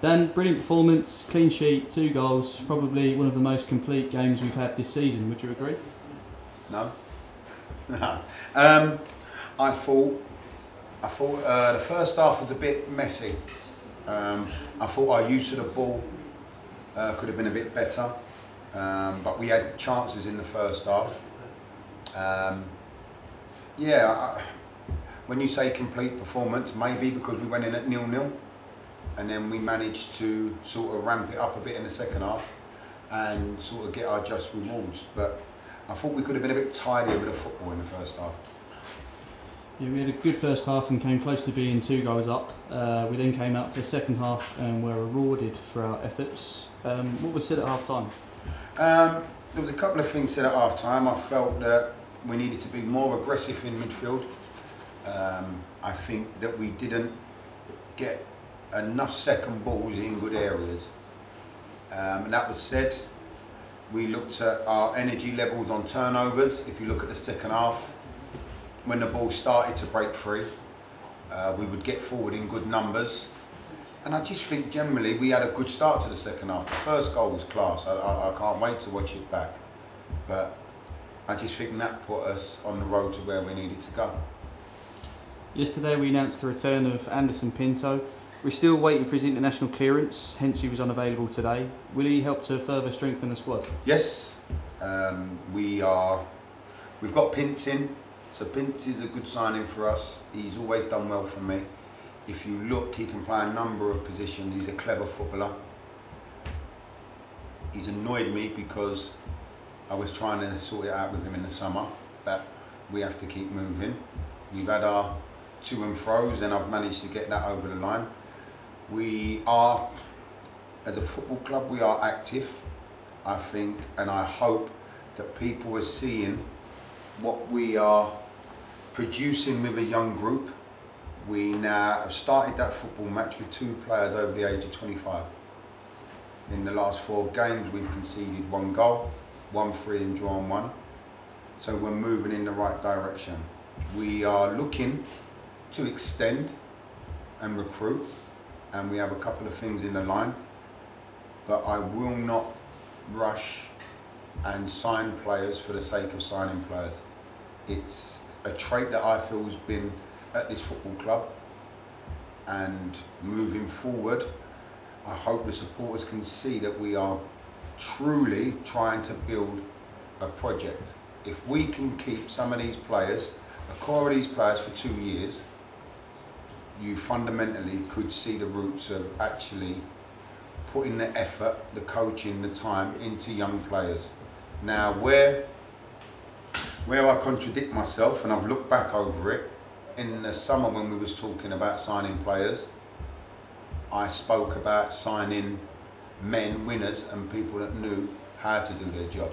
Dan, brilliant performance, clean sheet, two goals, probably one of the most complete games we've had this season. Would you agree? No. No. Um, I thought I thought uh, the first half was a bit messy. Um, I thought our use of the ball uh, could have been a bit better, um, but we had chances in the first half. Um, yeah, I, when you say complete performance, maybe because we went in at nil nil, and then we managed to sort of ramp it up a bit in the second half, and sort of get our just rewards. But I thought we could have been a bit tidier with the football in the first half. Yeah, we had a good first half and came close to being two goals up. Uh, we then came out for the second half and were rewarded for our efforts. Um, what was said at half time? Um, there was a couple of things said at half time. I felt that we needed to be more aggressive in midfield. Um, I think that we didn't get enough second balls in good areas. Um, and that was said. We looked at our energy levels on turnovers. If you look at the second half, when the ball started to break free, uh, we would get forward in good numbers. And I just think generally we had a good start to the second half. The first goal was class. I, I, I can't wait to watch it back. But I just think that put us on the road to where we needed to go. Yesterday we announced the return of Anderson Pinto. We're still waiting for his international clearance, hence he was unavailable today. Will he help to further strengthen the squad? Yes, um, we are. We've got Pints in, so Pints is a good signing for us. He's always done well for me. If you look, he can play a number of positions. He's a clever footballer. He's annoyed me because I was trying to sort it out with him in the summer but we have to keep moving. We've had our to and fro's and I've managed to get that over the line. We are, as a football club, we are active, I think, and I hope that people are seeing what we are producing with a young group. We now have started that football match with two players over the age of 25. In the last four games, we've conceded one goal, one free and drawn one. So we're moving in the right direction. We are looking to extend and recruit, and we have a couple of things in the line, but I will not rush and sign players for the sake of signing players. It's a trait that I feel has been at this football club, and moving forward, I hope the supporters can see that we are truly trying to build a project. If we can keep some of these players, a core of these players for two years, you fundamentally could see the roots of actually putting the effort, the coaching, the time into young players. Now, where where I contradict myself, and I've looked back over it, in the summer when we was talking about signing players, I spoke about signing men, winners, and people that knew how to do their job.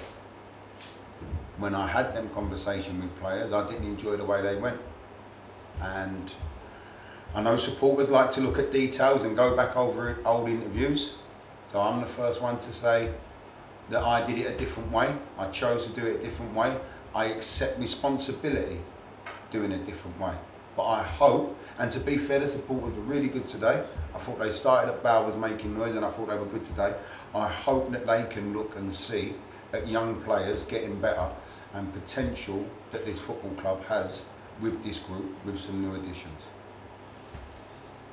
When I had them conversation with players, I didn't enjoy the way they went. And I know supporters like to look at details and go back over old interviews. So I'm the first one to say that I did it a different way. I chose to do it a different way. I accept responsibility doing it a different way. But I hope, and to be fair, the supporters were really good today. I thought they started at Bowers making noise and I thought they were good today. I hope that they can look and see at young players getting better and potential that this football club has with this group with some new additions.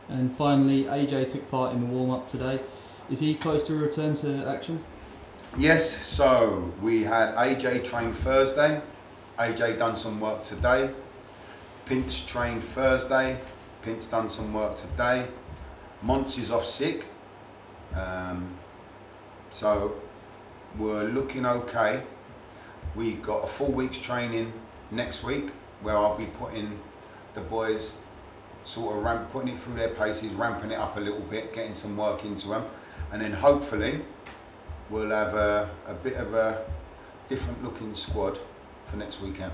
And finally, AJ took part in the warm up today. Is he close to a return to action? Yes, so we had AJ train Thursday. AJ done some work today. Pinch trained Thursday. Pinch done some work today. Monts is off sick. Um, so we're looking okay. We got a full week's training next week where I'll be putting the boys sort of ramp, putting it through their paces, ramping it up a little bit, getting some work into them, and then hopefully we'll have a, a bit of a different looking squad for next weekend.